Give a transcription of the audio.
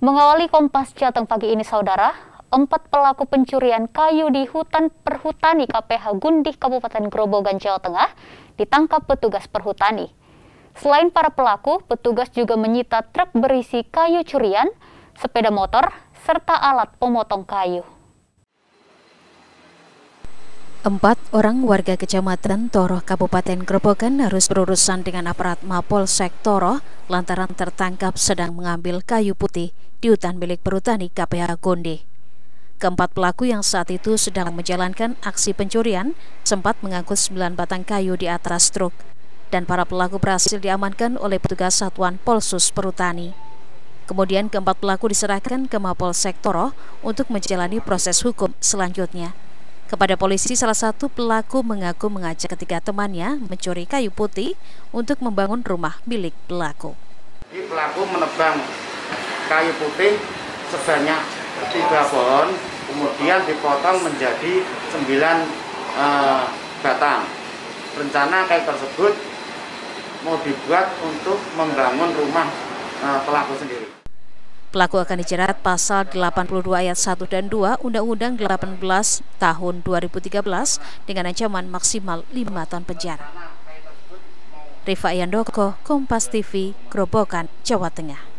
Mengawali Kompas Jateng pagi ini, saudara, empat pelaku pencurian kayu di hutan perhutani KPH Gundih Kabupaten Grobogan, Jawa Tengah ditangkap petugas perhutani. Selain para pelaku, petugas juga menyita truk berisi kayu curian, sepeda motor, serta alat pemotong kayu. Empat orang warga kecamatan Toroh Kabupaten Grobogan harus berurusan dengan aparat Mapolsek Toroh lantaran tertangkap sedang mengambil kayu putih di hutan milik perhutani KPH Gonde. Keempat pelaku yang saat itu sedang menjalankan aksi pencurian sempat mengangkut sembilan batang kayu di atas truk dan para pelaku berhasil diamankan oleh petugas Satuan Polsus Perhutani. Kemudian keempat pelaku diserahkan ke Mapolsek Toroh untuk menjalani proses hukum selanjutnya. Kepada polisi, salah satu pelaku mengaku mengajak ketiga temannya mencuri kayu putih untuk membangun rumah milik pelaku. Ini pelaku menebang kayu putih sebanyak tiga pohon, kemudian dipotong menjadi sembilan uh, batang. Rencana kayu tersebut mau dibuat untuk membangun rumah uh, pelaku sendiri. Pelaku akan dijerat pasal 82 ayat 1 dan 2 Undang-Undang 18 tahun 2013 dengan ancaman maksimal 5 tahun penjara. Rifa Yandoko, Kompas TV, Grobogan, Jawa Tengah.